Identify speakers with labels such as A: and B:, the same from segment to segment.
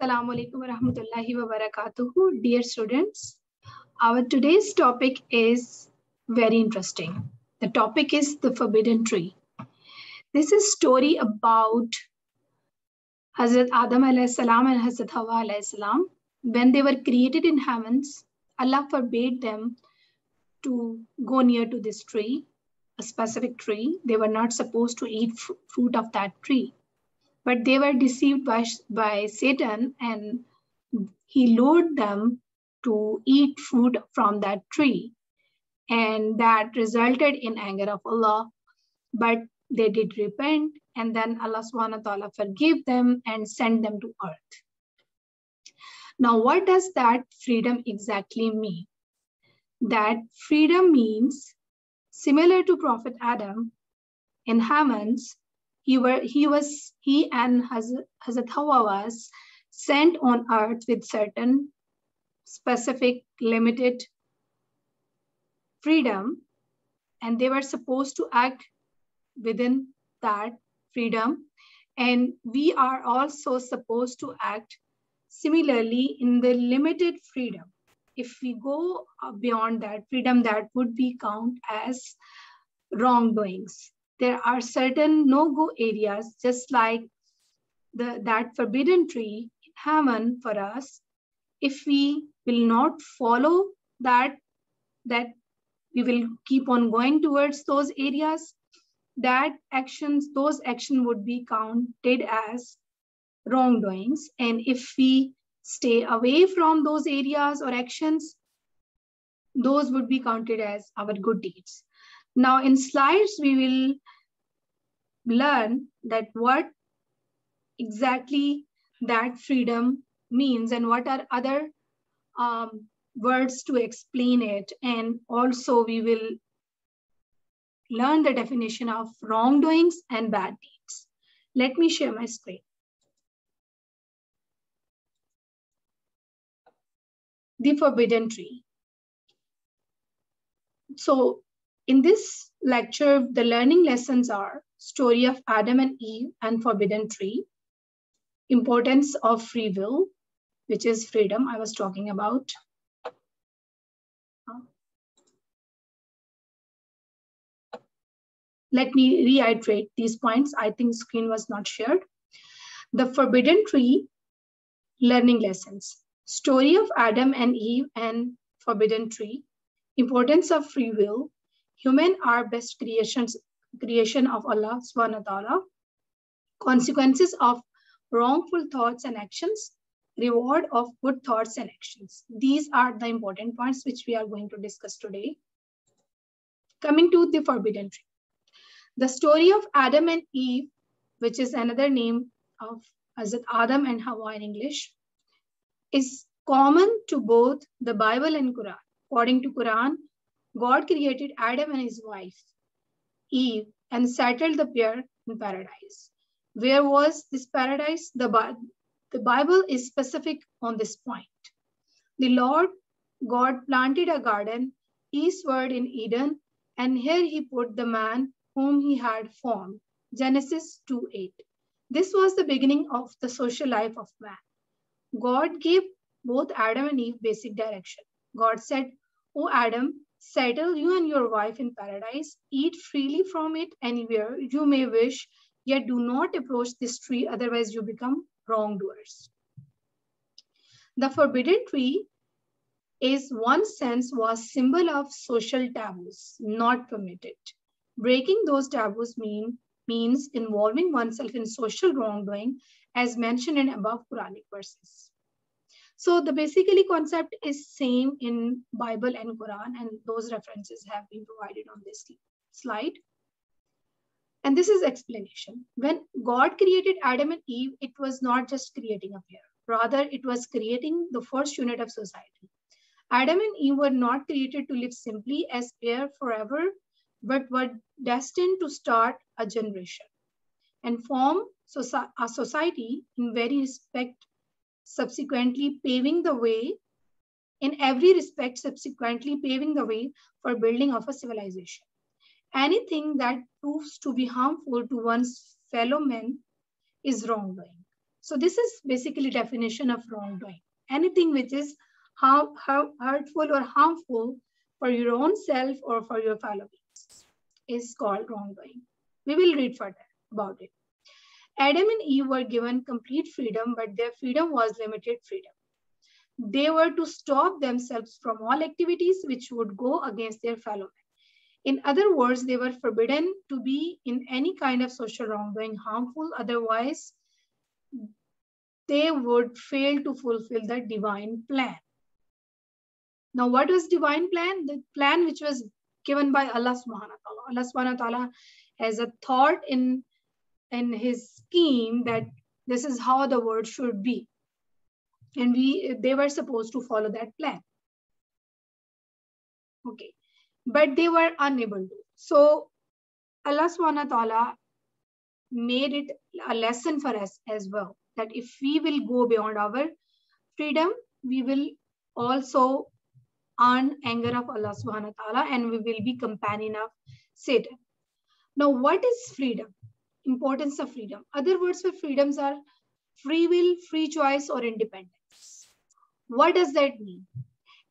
A: Assalamu alaikum warahmatullahi wabarakatuh. Dear students, our today's topic is very interesting. The topic is the forbidden tree. This is story about Hazrat Adam salam and Hazrat Hawa salam. When they were created in heavens, Allah forbade them to go near to this tree, a specific tree. They were not supposed to eat fruit of that tree but they were deceived by, by Satan and he lured them to eat fruit from that tree. And that resulted in anger of Allah. But they did repent, and then Allah subhanahu wa ta'ala forgave them and sent them to earth. Now, what does that freedom exactly mean? That freedom means similar to Prophet Adam in heavens, he were he was he and Hazrat Hawa was sent on earth with certain specific limited freedom and they were supposed to act within that freedom. And we are also supposed to act similarly in the limited freedom. If we go beyond that freedom that would be count as wrongdoings there are certain no-go areas, just like the, that forbidden tree in heaven for us. If we will not follow that, that we will keep on going towards those areas, that actions, those action would be counted as wrongdoings. And if we stay away from those areas or actions, those would be counted as our good deeds. Now in slides, we will learn that what exactly that freedom means and what are other um, words to explain it. And also we will learn the definition of wrongdoings and bad deeds. Let me share my screen. The forbidden tree. So in this lecture, the learning lessons are story of Adam and Eve and forbidden tree, importance of free will, which is freedom I was talking about. Let me reiterate these points. I think screen was not shared. The forbidden tree, learning lessons. Story of Adam and Eve and forbidden tree. Importance of free will, Human are best creations, creation of Allah subhanahu wa ta'ala. Consequences of wrongful thoughts and actions, reward of good thoughts and actions. These are the important points which we are going to discuss today. Coming to the forbidden tree. The story of Adam and Eve, which is another name of Hazrat Adam and Hawa in English, is common to both the Bible and Quran. According to Quran, God created Adam and his wife, Eve, and settled the pair in paradise. Where was this paradise? The, the Bible is specific on this point. The Lord God planted a garden eastward in Eden, and here he put the man whom he had formed. Genesis 2 8. This was the beginning of the social life of man. God gave both Adam and Eve basic direction. God said, O Adam, Settle you and your wife in paradise. Eat freely from it anywhere you may wish, yet do not approach this tree, otherwise you become wrongdoers. The forbidden tree is one sense was symbol of social taboos, not permitted. Breaking those taboos mean, means involving oneself in social wrongdoing as mentioned in above Quranic verses. So the basically concept is same in Bible and Quran, and those references have been provided on this slide. And this is explanation. When God created Adam and Eve, it was not just creating a pair. Rather, it was creating the first unit of society. Adam and Eve were not created to live simply as pair forever, but were destined to start a generation and form a society in very respect subsequently paving the way, in every respect, subsequently paving the way for building of a civilization. Anything that proves to be harmful to one's fellow men is wrongdoing. So this is basically definition of wrongdoing. Anything which is harm, harm, hurtful or harmful for your own self or for your fellow beings is called wrongdoing. We will read further about it. Adam and Eve were given complete freedom, but their freedom was limited freedom. They were to stop themselves from all activities which would go against their fellow men. In other words, they were forbidden to be in any kind of social wrongdoing harmful, otherwise they would fail to fulfill the divine plan. Now, what was divine plan? The plan which was given by Allah subhanahu wa ta'ala. Allah subhanahu wa ta'ala has a thought in, in his scheme that this is how the world should be. And we they were supposed to follow that plan. Okay. But they were unable to. So Allah subhanahu wa ta'ala made it a lesson for us as well. That if we will go beyond our freedom, we will also earn anger of Allah subhanahu wa ta'ala and we will be companion of Satan. Now, what is freedom? Importance of freedom. Other words for freedoms are free will, free choice, or independence. What does that mean?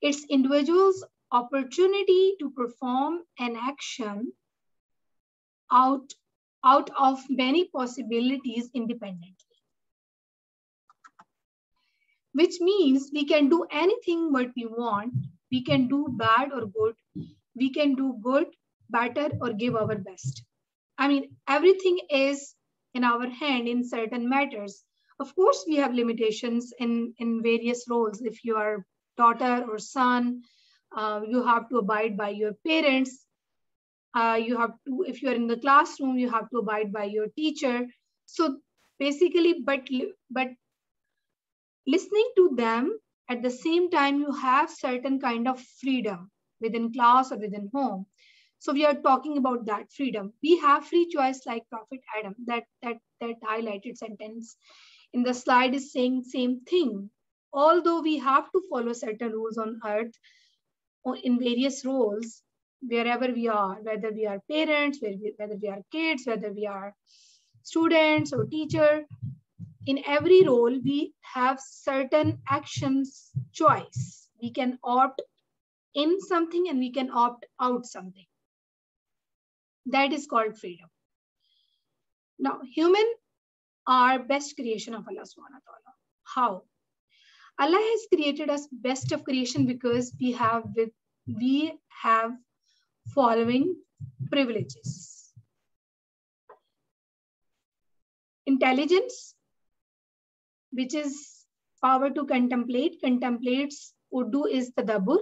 A: It's individuals' opportunity to perform an action out, out of many possibilities independently. Which means we can do anything what we want we can do bad or good. We can do good, better, or give our best. I mean, everything is in our hand in certain matters. Of course, we have limitations in, in various roles. If you are daughter or son, uh, you have to abide by your parents. Uh, you have to, if you're in the classroom, you have to abide by your teacher. So basically, but, but listening to them at the same time you have certain kind of freedom within class or within home so we are talking about that freedom we have free choice like prophet adam that that that highlighted sentence in the slide is saying same thing although we have to follow certain rules on earth in various roles wherever we are whether we are parents whether we are kids whether we are students or teacher in every role, we have certain actions choice. We can opt in something and we can opt out something. That is called freedom. Now, human are best creation of Allah subhanahu wa ta'ala. How? Allah has created us best of creation because we have with we have following privileges. Intelligence, which is power to contemplate. Contemplates Urdu is tadabbur.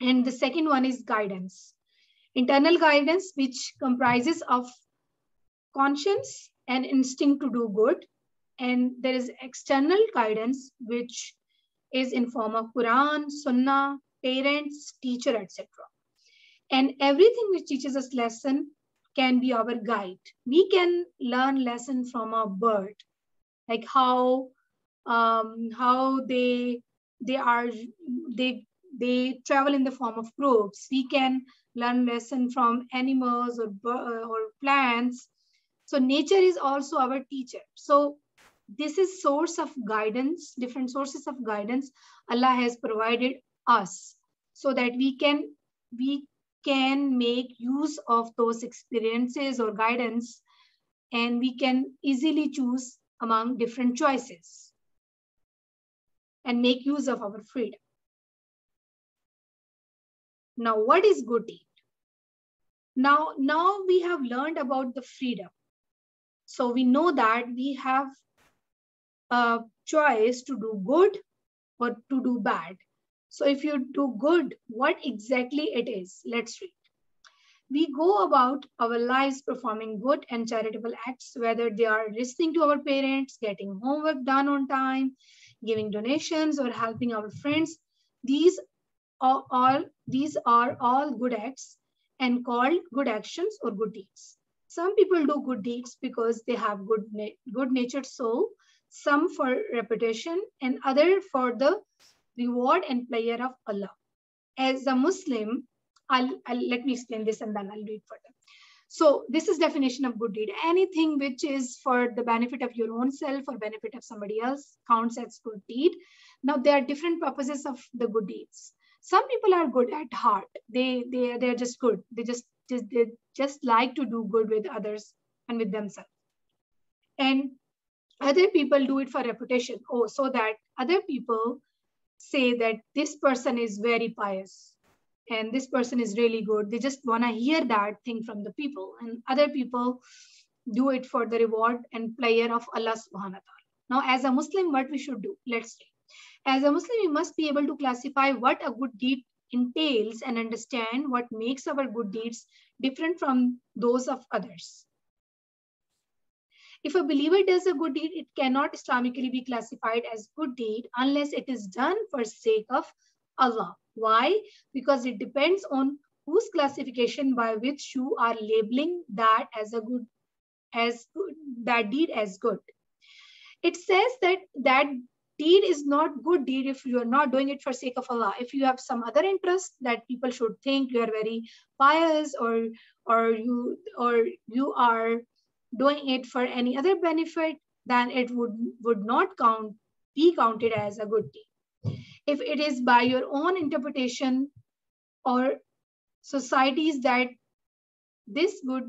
A: And the second one is guidance. Internal guidance, which comprises of conscience and instinct to do good. And there is external guidance, which is in form of Quran, Sunnah, parents, teacher, etc. And everything which teaches us lesson can be our guide. We can learn lesson from a bird like how um, how they they are they they travel in the form of groups. We can learn lesson from animals or uh, or plants. So nature is also our teacher. So this is source of guidance, different sources of guidance Allah has provided us so that we can we can make use of those experiences or guidance and we can easily choose among different choices and make use of our freedom. Now, what is good deed? Now, now we have learned about the freedom. So we know that we have a choice to do good or to do bad. So if you do good, what exactly it is? Let's read we go about our lives performing good and charitable acts, whether they are listening to our parents, getting homework done on time, giving donations, or helping our friends. These are all, these are all good acts and called good actions or good deeds. Some people do good deeds because they have good, good natured soul, some for reputation, and other for the reward and pleasure of Allah. As a Muslim, I'll, I'll, let me explain this and then I'll read further. So this is definition of good deed. Anything which is for the benefit of your own self or benefit of somebody else counts as good deed. Now there are different purposes of the good deeds. Some people are good at heart. They they they're just good. They just, just they just like to do good with others and with themselves. And other people do it for reputation. Oh, so that other people say that this person is very pious and this person is really good. They just want to hear that thing from the people. And other people do it for the reward and pleasure of Allah subhanahu wa ta'ala. Now, as a Muslim, what we should do? Let's say. As a Muslim, we must be able to classify what a good deed entails and understand what makes our good deeds different from those of others. If a believer does a good deed, it cannot Islamically be classified as good deed unless it is done for sake of Allah. Why? Because it depends on whose classification by which you are labeling that as a good, as good, that deed as good. It says that that deed is not good deed if you are not doing it for sake of Allah. If you have some other interest that people should think you are very pious or or you or you are doing it for any other benefit, then it would, would not count, be counted as a good deed. If it is by your own interpretation or societies that this good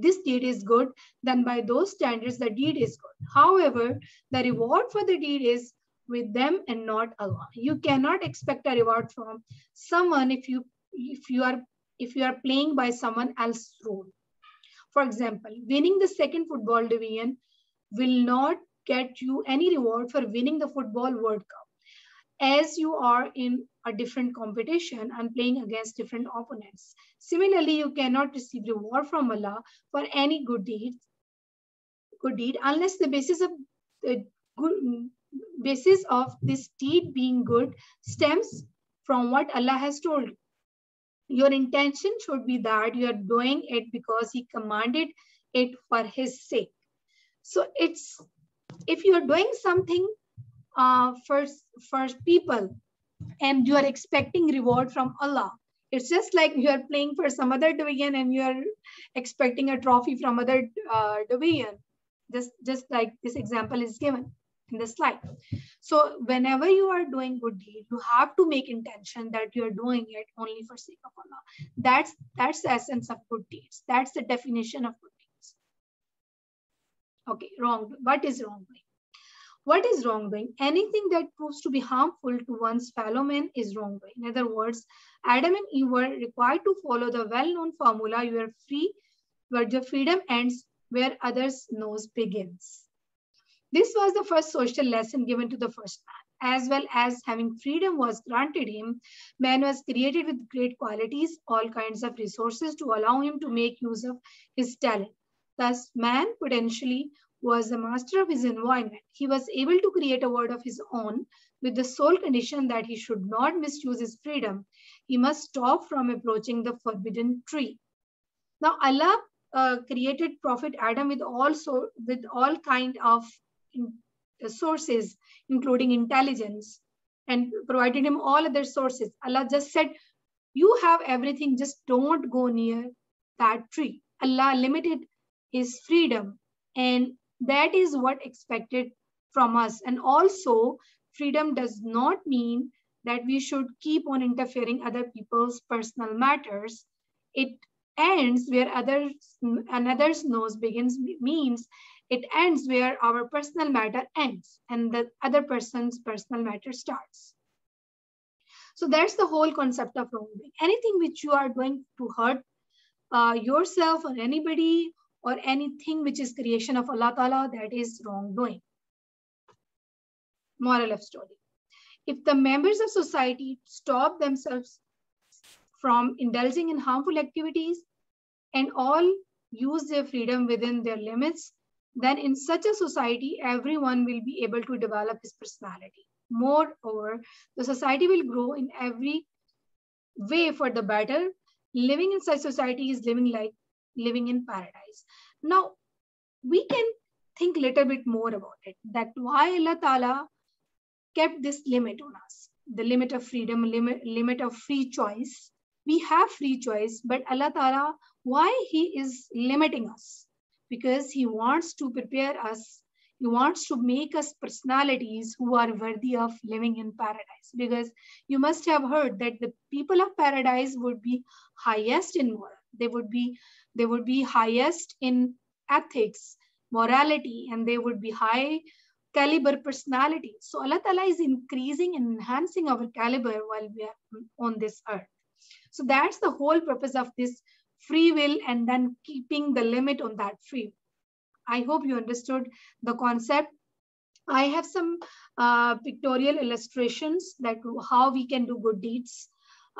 A: this deed is good, then by those standards, the deed is good. However, the reward for the deed is with them and not Allah. You cannot expect a reward from someone if you if you are if you are playing by someone else's rule. For example, winning the second football division will not get you any reward for winning the football World Cup as you are in a different competition and playing against different opponents. Similarly, you cannot receive reward from Allah for any good deed, good deed unless the basis of the good basis of this deed being good stems from what Allah has told. You your intention should be that you are doing it because he commanded it for his sake. So it's if you're doing something uh, for for people and you are expecting reward from allah it's just like you are playing for some other division and you are expecting a trophy from other uh, division. Just just like this example is given in the slide. So whenever you are doing good deed, you have to make intention that you are doing it only for sake of Allah. That's that's the essence of good deeds. That's the definition of good deeds. Okay, wrong. What is wrongdoing? What is wrongdoing? Anything that proves to be harmful to one's fellow man is wrongdoing. In other words, Adam and Eve were required to follow the well-known formula, you are free, where your freedom ends where others' nose begins. This was the first social lesson given to the first man. As well as having freedom was granted him, man was created with great qualities, all kinds of resources to allow him to make use of his talent. Thus, man potentially was the master of his environment. He was able to create a world of his own with the sole condition that he should not misuse his freedom. He must stop from approaching the forbidden tree. Now, Allah uh, created Prophet Adam with also with all kind of sources, including intelligence, and provided him all other sources. Allah just said, You have everything, just don't go near that tree. Allah limited his freedom, and that is what expected from us. And also, freedom does not mean that we should keep on interfering other people's personal matters. It ends where others another's nose begins means it ends where our personal matter ends and the other person's personal matter starts. So that's the whole concept of wrongdoing. Anything which you are doing to hurt uh, yourself or anybody or anything which is creation of Allah Ta'ala, that is wrongdoing. Moral of story. If the members of society stop themselves from indulging in harmful activities and all use their freedom within their limits, then in such a society, everyone will be able to develop his personality. Moreover, the society will grow in every way for the better. Living in such society is living like living in paradise. Now, we can think a little bit more about it, that why Allah Ta'ala kept this limit on us, the limit of freedom, limit, limit of free choice, we have free choice, but Allah Ta'ala, why He is limiting us? Because He wants to prepare us he wants to make us personalities who are worthy of living in paradise. Because you must have heard that the people of paradise would be highest in moral. They would be, they would be highest in ethics, morality, and they would be high caliber personality. So Allah Ta'ala is increasing and enhancing our caliber while we are on this earth. So that's the whole purpose of this free will and then keeping the limit on that free will. I hope you understood the concept. I have some uh, pictorial illustrations that how we can do good deeds.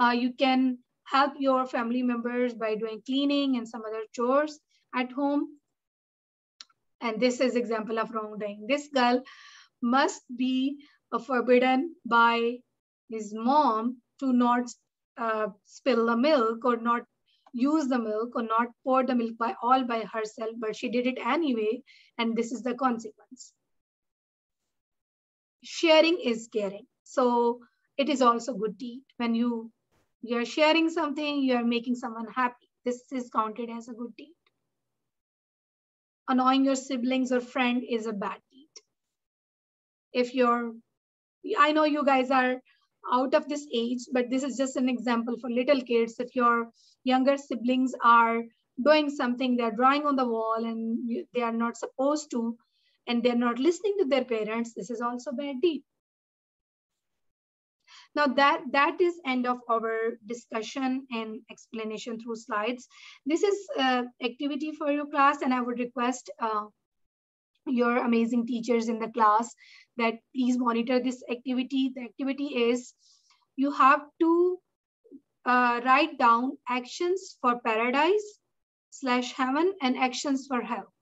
A: Uh, you can help your family members by doing cleaning and some other chores at home. And this is example of wrongdoing. This girl must be uh, forbidden by his mom to not uh, spill the milk or not use the milk or not pour the milk by all by herself, but she did it anyway, and this is the consequence. Sharing is caring. So it is also good deed. When you you're sharing something, you're making someone happy. This is counted as a good deed. Annoying your siblings or friend is a bad deed. If you're, I know you guys are out of this age, but this is just an example for little kids. If your younger siblings are doing something, they're drawing on the wall and they are not supposed to, and they're not listening to their parents, this is also bad deed. Now that, that is end of our discussion and explanation through slides. This is uh, activity for your class and I would request uh, your amazing teachers in the class that please monitor this activity. The activity is you have to uh, write down actions for paradise slash heaven and actions for hell.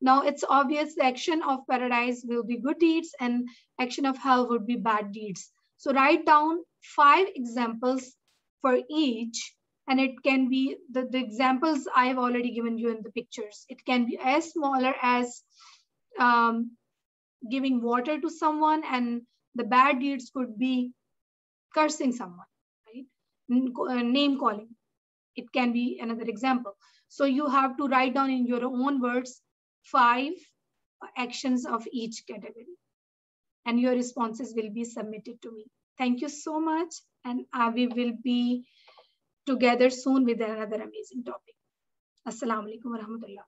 A: Now it's obvious the action of paradise will be good deeds and action of hell would be bad deeds. So write down five examples for each and it can be the, the examples I've already given you in the pictures. It can be as smaller as um, giving water to someone and the bad deeds could be cursing someone, right? Uh, name calling. It can be another example. So you have to write down in your own words five actions of each category and your responses will be submitted to me. Thank you so much. And uh, we will be together soon with another amazing topic. Assalamu alaikum wa rahmatullah.